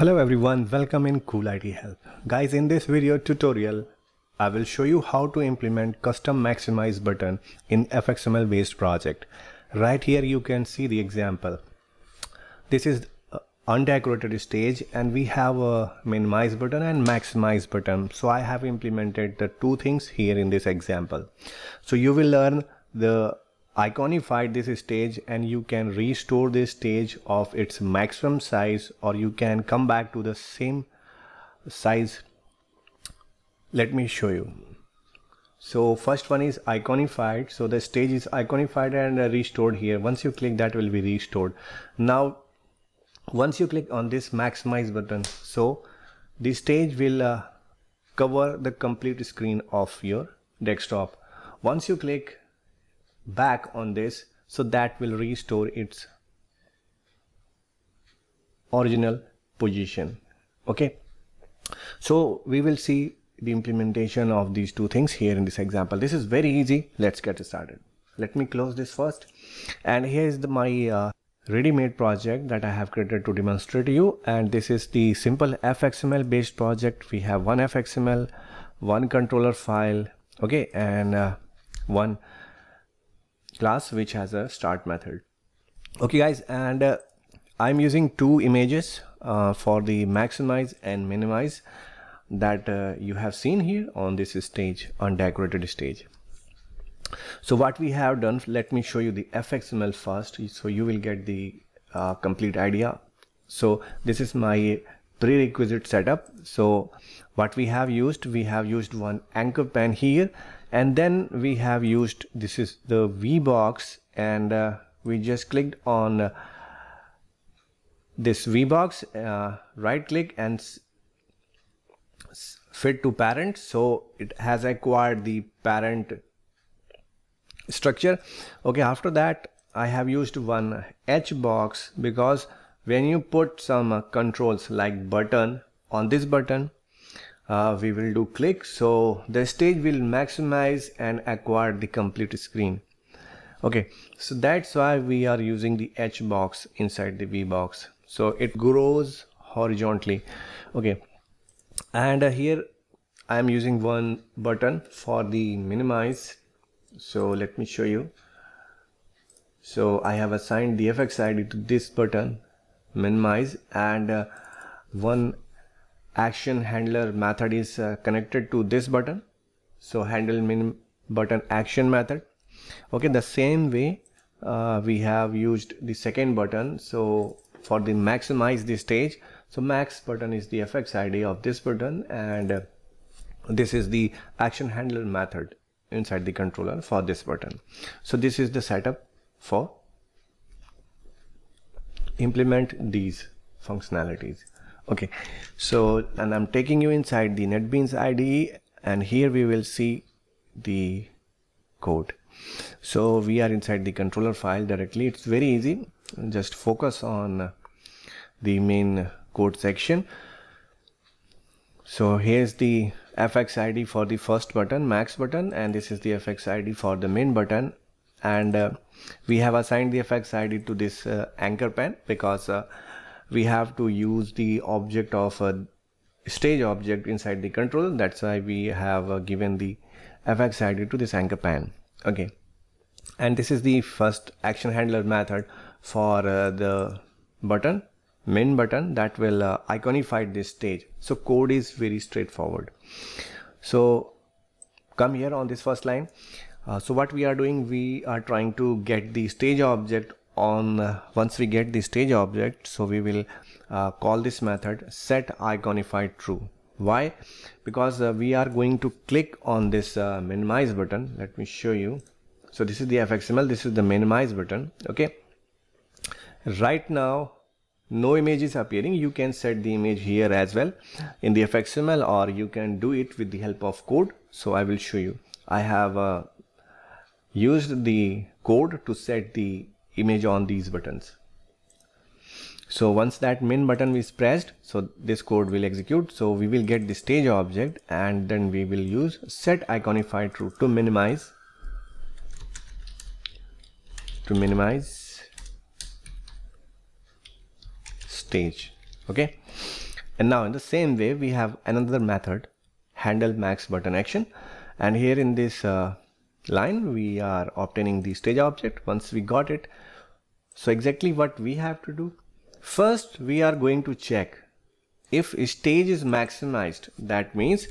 Hello everyone, welcome in Cool IT Help. Guys, in this video tutorial, I will show you how to implement custom maximize button in FXML based project. Right here you can see the example. This is undecorated stage and we have a minimize button and maximize button. So I have implemented the two things here in this example. So you will learn the iconified this stage and you can restore this stage of its maximum size or you can come back to the same size. Let me show you. So first one is iconified. So the stage is iconified and restored here. Once you click that will be restored. Now once you click on this maximize button so the stage will uh, cover the complete screen of your desktop. Once you click back on this so that will restore its original position. Okay? So we will see the implementation of these two things here in this example. This is very easy. Let's get started. Let me close this first. And here is the, my uh, ready-made project that I have created to demonstrate to you. And this is the simple fxml based project. We have one fxml one controller file okay and uh, one class which has a start method. Okay guys and uh, I'm using two images uh, for the maximize and minimize that uh, you have seen here on this stage undecorated stage. So what we have done let me show you the fxml first so you will get the uh, complete idea. So this is my prerequisite setup. So what we have used we have used one anchor pane here and then we have used this is the VBox and uh, we just clicked on uh, this VBox uh, right click and fit to parent. So it has acquired the parent structure. Okay after that I have used one H box because when you put some uh, controls like button on this button uh, we will do click. So the stage will maximize and acquire the complete screen. Okay. So that's why we are using the H box inside the V box. So it grows horizontally. Okay. And uh, here I am using one button for the minimize. So let me show you. So I have assigned the FX ID to this button minimize and uh, one action handler method is uh, connected to this button. So handle min button action method. Okay the same way uh, we have used the second button. So for the maximize the stage so max button is the fx id of this button and uh, this is the action handler method inside the controller for this button. So this is the setup for implement these functionalities. Okay. So and I'm taking you inside the NetBeans IDE and here we will see the code. So we are inside the controller file directly. It's very easy. Just focus on the main code section. So here's the fx id for the first button max button and this is the fx id for the main button. And uh, we have assigned the fx id to this uh, anchor pane because uh, we have to use the object of a stage object inside the control. That's why we have uh, given the fx id to this anchor pane. Okay. And this is the first action handler method for uh, the button main button that will uh, iconify this stage. So code is very straightforward. So come here on this first line uh, so what we are doing we are trying to get the stage object on uh, once we get the stage object so we will uh, call this method set iconified true. Why? Because uh, we are going to click on this uh, minimize button. Let me show you. So this is the fxml this is the minimize button. Okay? Right now no image is appearing. You can set the image here as well in the fxml or you can do it with the help of code. So i will show you. I have uh, used the code to set the image on these buttons. So once that min button is pressed so this code will execute. So we will get the stage object and then we will use set iconify true to minimize to minimize stage. Okay? And now in the same way we have another method handle max button action. And here in this uh, line we are obtaining the stage object. Once we got it so exactly what we have to do first we are going to check if stage is maximized. That means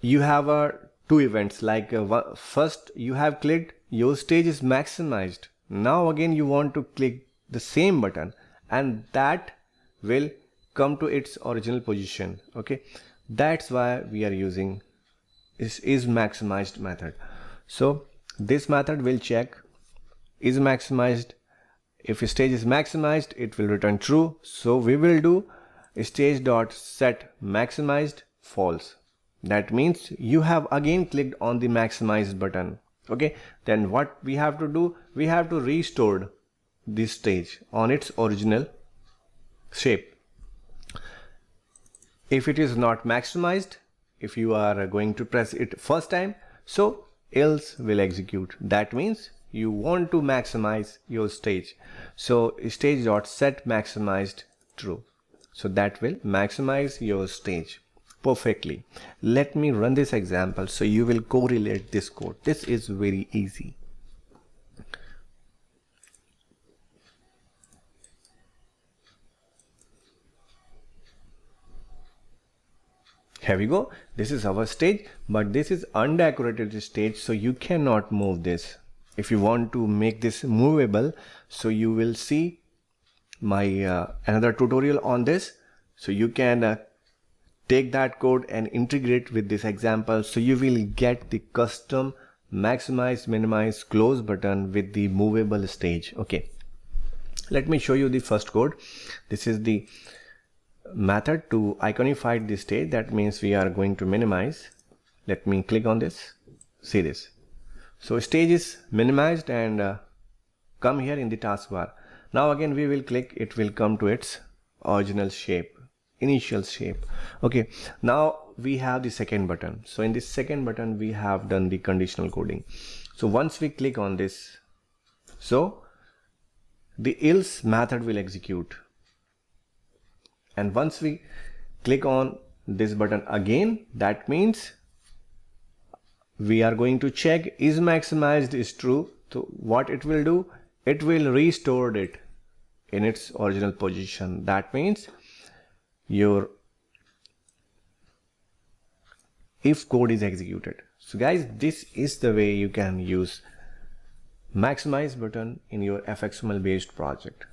you have a two events like uh, first you have clicked your stage is maximized. Now again you want to click the same button and that will come to its original position okay? That's why we are using is, is maximized method. So this method will check is maximized. If stage is maximized it will return true. So we will do stage dot set maximized false. That means you have again clicked on the maximized button. Okay? Then what we have to do we have to restore this stage on its original shape. If it is not maximized if you are uh, going to press it first time. So else will execute. That means you want to maximize your stage. So stage dot set maximized true. So that will maximize your stage perfectly. Let me run this example so you will correlate this code. This is very easy here we go. This is our stage but this is undecorated stage so you cannot move this. If you want to make this movable so you will see my uh, another tutorial on this. So you can uh, take that code and integrate with this example. So you will get the custom maximize minimize close button with the movable stage. Okay. Let me show you the first code. This is the method to iconify this stage that means we are going to minimize. Let me click on this. See this. So stage is minimized and uh, come here in the taskbar. Now again we will click. It will come to its original shape initial shape. Okay. Now we have the second button. So in this second button we have done the conditional coding. So once we click on this so the else method will execute and once we click on this button again that means we are going to check is maximized is true. So what it will do it will restore it in its original position. That means your if code is executed. So guys this is the way you can use maximize button in your fxml based project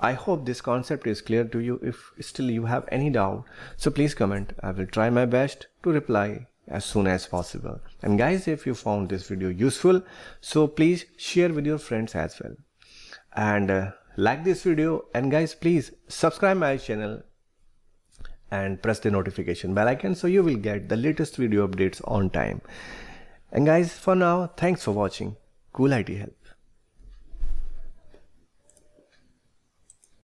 I hope this concept is clear to you. If still you have any doubt, so please comment. I will try my best to reply as soon as possible. And guys, if you found this video useful, so please share with your friends as well. And uh, like this video and guys, please subscribe my channel and press the notification bell icon so you will get the latest video updates on time. And guys, for now, thanks for watching. Cool IT Help.